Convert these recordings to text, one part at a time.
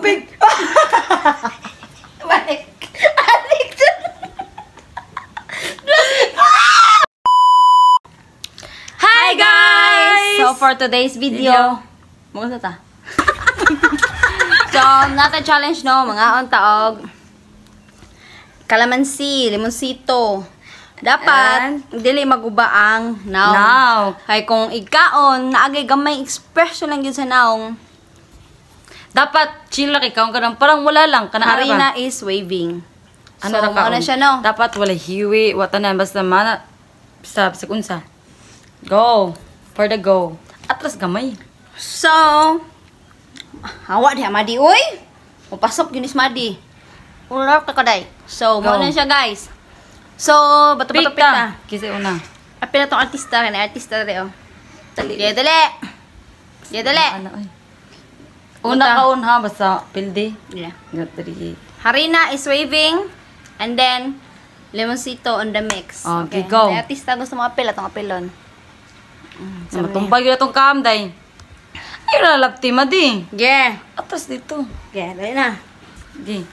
pick. Balik. Balik. Hi guys! So for today's video, Mga ta. so, natin challenge no, mga ontaog. Kalamansi, limonsito. Dapat, dili maguba ang naong. Now. Kay kung igkaon, naagay gamay expression lang yun sa naong. Dapat chill lang ikaw ka lang. Parang wala lang. Kana Harina is waving. Ano so, ra mao na siya no. Dapat wala hiwi. Wata na. Basta mana. Sa sa unsa. Go. For the go. Atras gamay. So, hawa di madi uy. Mapasok yun is madi. Ular ka kaday. So, Go. mo na siya guys. So, bato-bato pita. Kasi una. Apil na tong artista, kaya artista rin oh. Dali. Dali. Yeah, dali. Ano ay. Una Buta. ka ha. Basta pildi. Yeah. Gatri. Harina is waving. And then, lemonsito on the mix. Okay, go. May artista gusto mo apil, atong apilon. Mm, Sa matumbag yun itong kamday. Ay, lalapti madi. Yeah. Atras dito. Yeah, dali na. Di.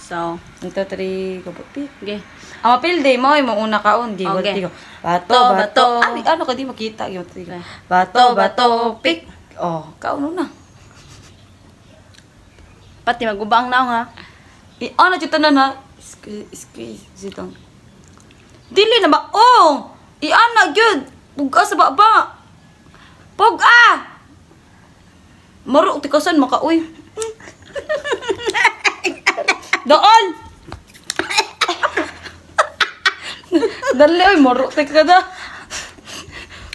So, Ito, tari, kapapi. okay. Ang mapilde mo, ay mauna ka on. Di, Okay. okay. ko. Bato, Bato, bato. Ano, ano ka di makita? Yung. Okay. Bato, Bato, bato, pick. Oh, kauno na. Pati magubang naong ha. I, ano, dito na na. Squeeze, sitong. Dili na ba? Oh! I-ana, gyud. Puga sa baba. Puga! Maro, tikasan, makauy. Doon! Dali, oy, maro, na.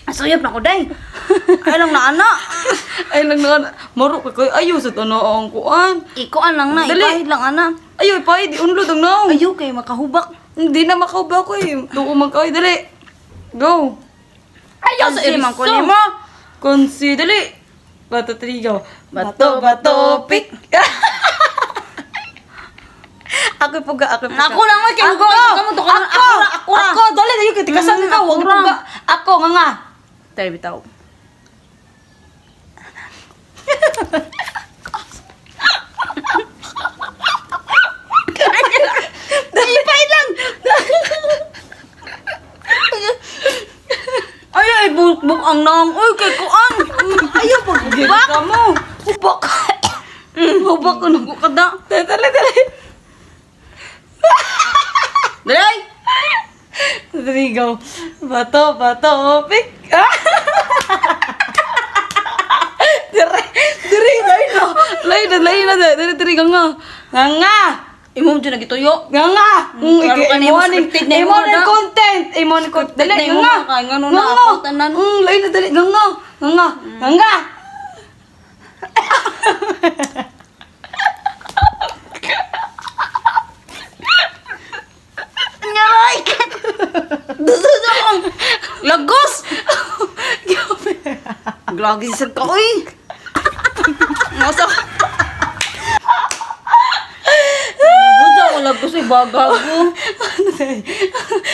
Asuyap na ko, day. Ay lang na ana. Ay, lang na, maro, kay ayaw sa ano ang kuan. Ikuan lang na, Dali. ipahid lang ana. Ayaw, ipay, di unlo dong na. Ayaw kay makahubak. Hindi na makauba ko eh. Tuko magkaway, dali. Go. Ayaw sa Konsi, imang ko nimo. Konsi, dali. Bato, trigo. Bato, bato, pick. Ako ako puga. Ako lang, oy, kay Ako! Ikaw mo to, Ako! ako ako. Ako! Dali, dali, Mm, ka. Ako ra. puga. Ako, nga nga. Tayo bitaw. Ipahid lang. Ay, ay, buk ang nang. Uy, kay kuan. Ayaw pag Gili ka mo. Hubak. Hubak ko nung kada. Dali, dali, dali. Dali. Trigo. Bato, bato, pick. Ah! Dire, dire, lain na. Lain na, lain na. Dire, nga nga. Nga nga. Imo dyan nagituyo. Nga nga. Mm, klaro ka na imo yung scripted na imo da. content. Imo ni content. Dali, na nga nga. na Nga ako, nga. tanan. Mm, lain na, dali. Nga nga. Nga nga. Nga nga. Nyaray! Dusod akong lagos! Glagi sa ka, uy! Ako lagos, ay bagago.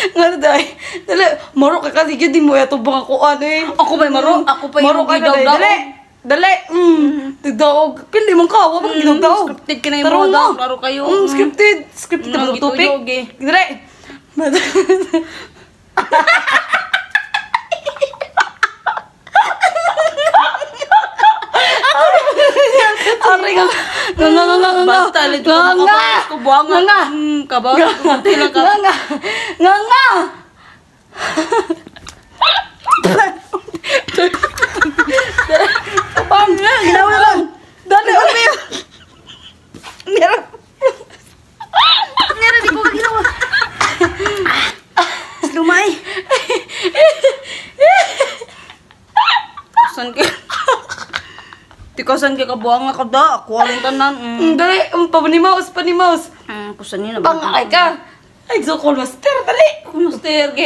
Nga na, dali. Maro ka kasi di mo yato bang ako ano eh. Ako ba'y maro? Ako pa yung ka gidaw-daw. dali. Dali. Mm. Tigdaog. Pili mong ka. Wapang Mm, ginagdaog. scripted ka na yung mga nga. daw. Klaro kayo. Mm, Mm. scripted. Scripted Mm, na gituyog topic. eh. Dali. Nga nga nga nga. Basta, lito Nga ka nga. makabawas ko, buwanga. Nga nga. Hmm, kabawas ko. Nga nga. Nga nga. Pam, ginawa lang. Dali, uli. Meron. Nyara, di ko ka ginawa. Lumay. Saan ka? Tikasan ka kabuang nga kada. Ang tanan. Mm. Mm, Dali, um, panimaus, panimaus. Hmm, kusan niyo na Pangakay ka. Ay, so master. Dali. Kumuster, ge.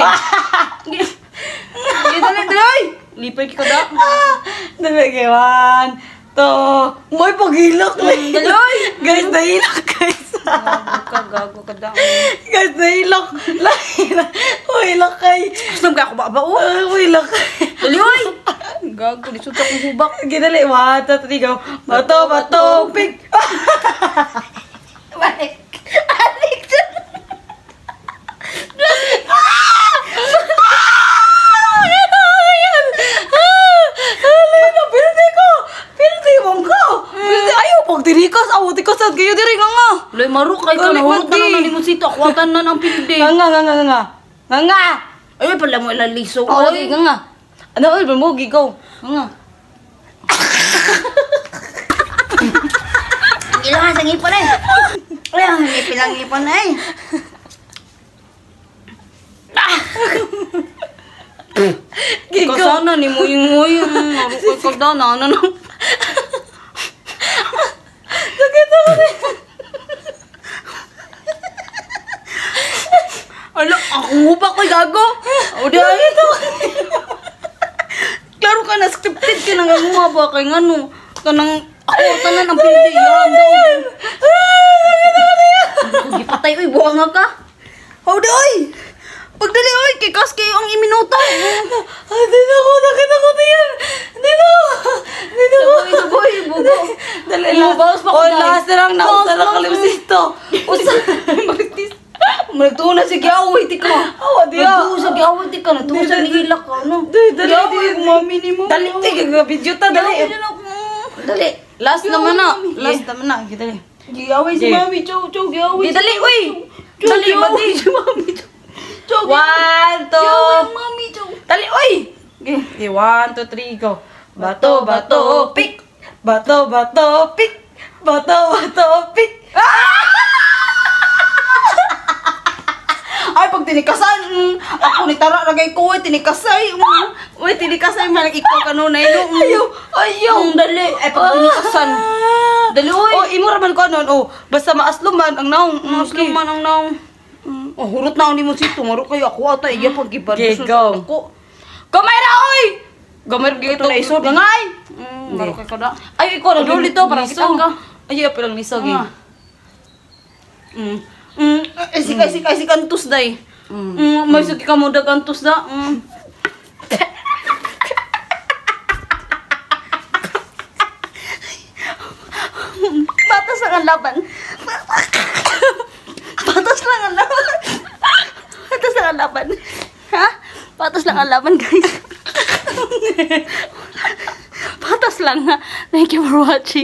Ge, dali, dali. Lipay ka kada. Dali, gawan. To, may pagilak. Mm, daloy. Guys, nahilak, guys. Gago ka, gago ka da. Guys, nahilak. Lahila. Uhilak kay. Gusto ka ako ba ba? Oh, dali, oy. Gago, lisod sa kubak. Ginali, one, two, three. Bato, bato, pig. Balik. Balik. Tirikas, awo tikas at kayo diri nga nga. Lay maruk kay ka nahurot na lang nimo sito, akwatan na ng pilde. Nga nga nga nga nga. Nga nga. Ay pala mo ilaliso. Oo, nga nga. Ano oy, mo gigaw. Nga nga. Ilangan sa ngipon eh. Ay, ang ngipin lang ngipon eh. Gigaw. Kasana ni mo yung mo yung maro kay kagdana. Ano na? Sakit ako rin. Ala, ako ba ko'y gago? O di ay. Klaro ka na, scripted ka na nga ba kay ngano. Kanang, ako, tanan ang pilde. Yan. Gipatay, uy, buha nga ka. How di, oy. Pagdali, oy, kay kas kayo ang iminuto. Ay, di na ako, sakit ako diyan. Di na ako. Di na. Sugoy, sugoy, bugo. Dali lang. bawas pa ko Oh, last lang na. Bawas Usa kalimsito. Magtis. Magtuo na si Giaway, di ka. Awa, di ah. Magtuo sa Giaway, di ka. Natuo sa nihilak ka, no? Dali, dali, dali. mami ni mo. Dali, tiga video ta, dali. Dali. Last naman na. Last naman na. Kita dali. Giaway si mami, chow, chow, giaway. Dali, uy. Dali, mati. si mami, chow. Chow, One, two. Giaway, mami, chow. Dali, uy. Okay, one, two, three, go. Bato, bato, pick. Bato, bato, pick. Bato, bato, pick. Ay, pag tinikasan, mm, ako ni Tara lagay ko, eh, tinikasay. Mm, Uy, tinikasay, man, ikaw kanunay, no? Mm. Ayaw, ayaw. Mm, dali. Ay, pag tinikasan. Dali, uy. Oh, imo raman ko anon. Oh, basta maasluman ang naong. Mas naman ang naong. Oh, hurot na ni mo sito. Maro kayo ako ata. Iya pag gibar. Okay, Sus, go. Ako. Kamera, oy! Gamar gito. Ito na isod. Ngangay! Mm, maro kayo kada. Ay, ikaw na Duli to, parang kitang ka. Ay, palang nisog eh. Ah. Mm. Mm. Eh, sikay, sikay, si kantus day. Mm. Mm. May suki ka mo da kantus da. Mm. Batas lang ang laban. Batas lang ang laban. Batas lang ang laban. Ha? Batas lang ang laban, guys. Batas lang ha. Thank you for watching.